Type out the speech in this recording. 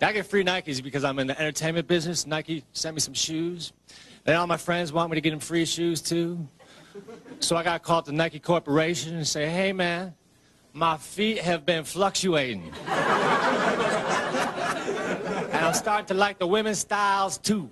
I get free Nikes because I'm in the entertainment business. Nike sent me some shoes. And all my friends want me to get them free shoes too. So I got called to Nike Corporation and say, hey man, my feet have been fluctuating. and I'm starting to like the women's styles too.